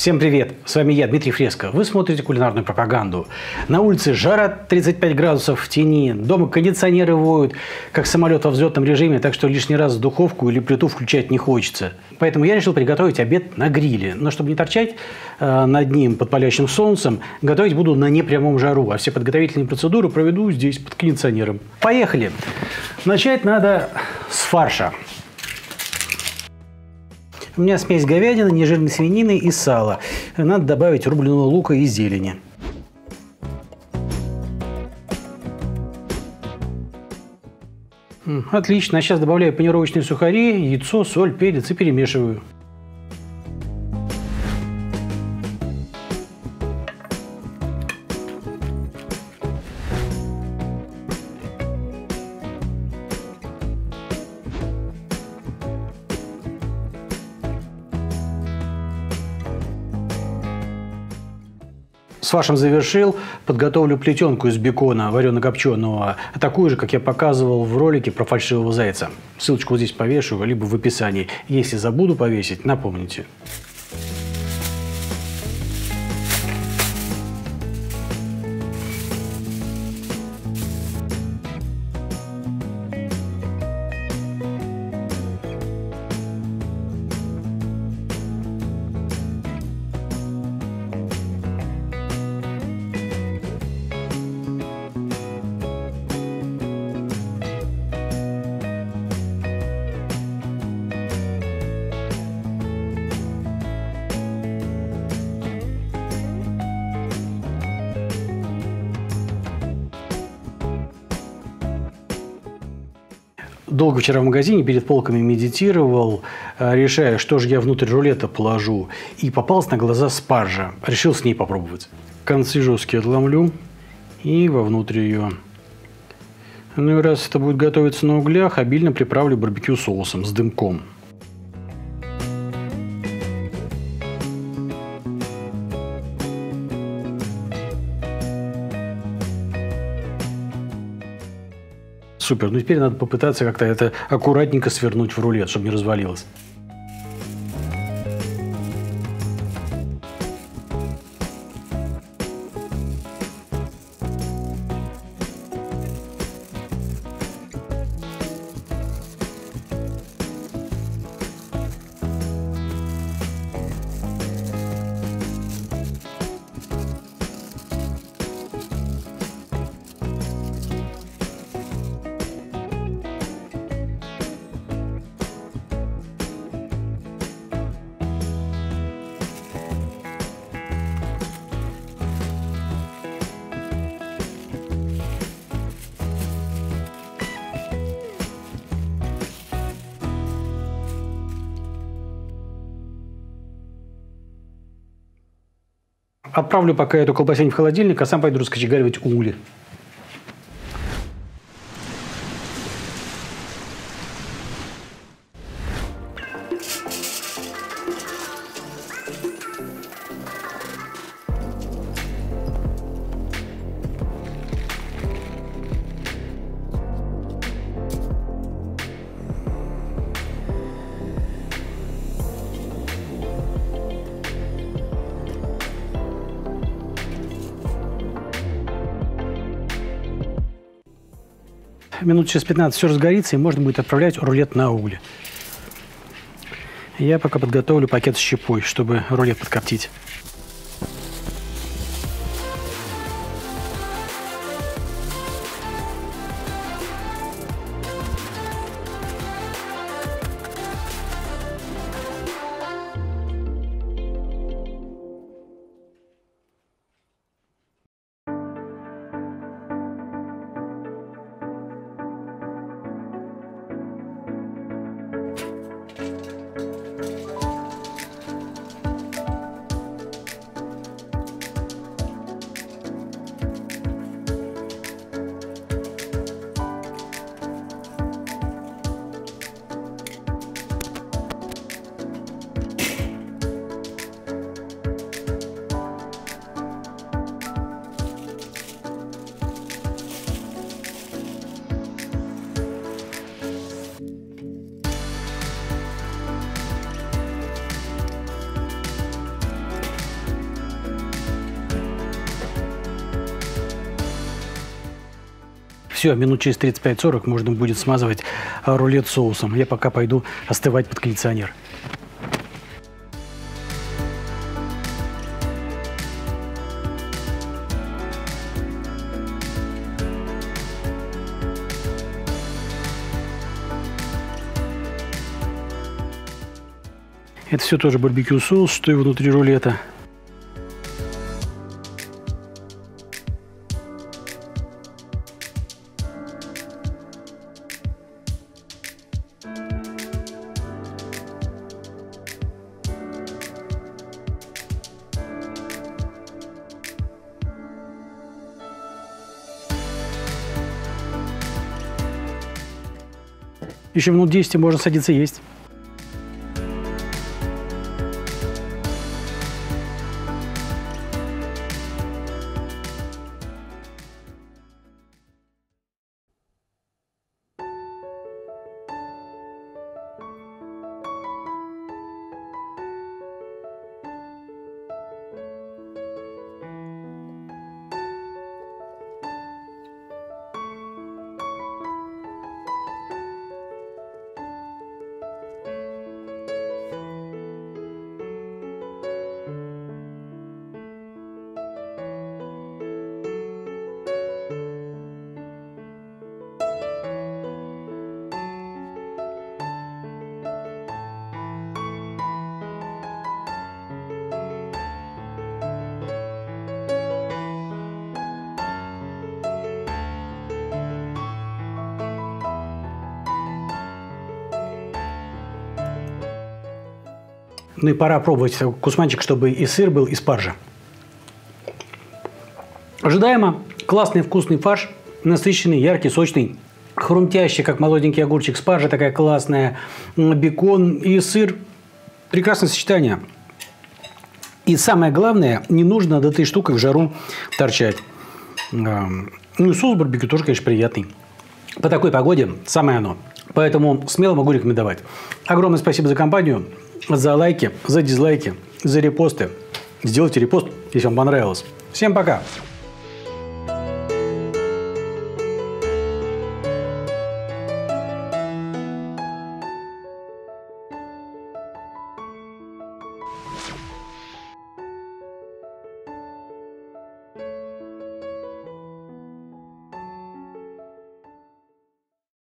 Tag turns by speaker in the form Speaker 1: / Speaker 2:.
Speaker 1: Всем привет! С вами я, Дмитрий Фреско. Вы смотрите кулинарную пропаганду. На улице жара 35 градусов в тени, дома кондиционеры воют, как самолет во взлетном режиме, так что лишний раз духовку или плиту включать не хочется. Поэтому я решил приготовить обед на гриле. Но чтобы не торчать э, над ним под палящим солнцем, готовить буду на непрямом жару, а все подготовительные процедуры проведу здесь под кондиционером. Поехали! Начать надо с фарша. У меня смесь говядины, нежирной свинины и сала. Надо добавить рубленого лука и зелени. Отлично. А сейчас добавляю панировочные сухари, яйцо, соль, перец и перемешиваю. С вашим завершил, подготовлю плетенку из бекона варено-копченого, такую же, как я показывал в ролике про фальшивого зайца. Ссылочку вот здесь повешу, либо в описании. Если забуду повесить, напомните. Долго вчера в магазине перед полками медитировал, э, решая, что же я внутрь рулета положу. И попалась на глаза спаржа. Решил с ней попробовать. Концы жесткие отломлю и вовнутрь ее. Ну и раз это будет готовиться на углях, обильно приправлю барбекю соусом с дымком. Супер. Ну теперь надо попытаться как-то это аккуратненько свернуть в рулет, чтобы не развалилось. Отправлю пока эту колбасень в холодильник, а сам пойду раскочегаривать угли. Минут через 15 все разгорится, и можно будет отправлять рулет на угли. Я пока подготовлю пакет с щепой, чтобы рулет подкоптить. Все, минут через 35-40 можно будет смазывать рулет соусом. Я пока пойду остывать под кондиционер. Это все тоже барбекю соус, что и внутри рулета. Еще минут 10 можно садиться есть. Ну и пора пробовать кусманчик, чтобы и сыр был, и спаржа. Ожидаемо классный вкусный фарш, насыщенный, яркий, сочный, хрумтящий, как молоденький огурчик, спаржа такая классная, бекон и сыр. Прекрасное сочетание. И самое главное, не нужно над этой штукой в жару торчать. Ну и соус барбекю тоже, конечно, приятный. По такой погоде самое оно. Поэтому смело могу рекомендовать. Огромное спасибо за компанию за лайки, за дизлайки, за репосты. Сделайте репост, если вам понравилось. Всем пока!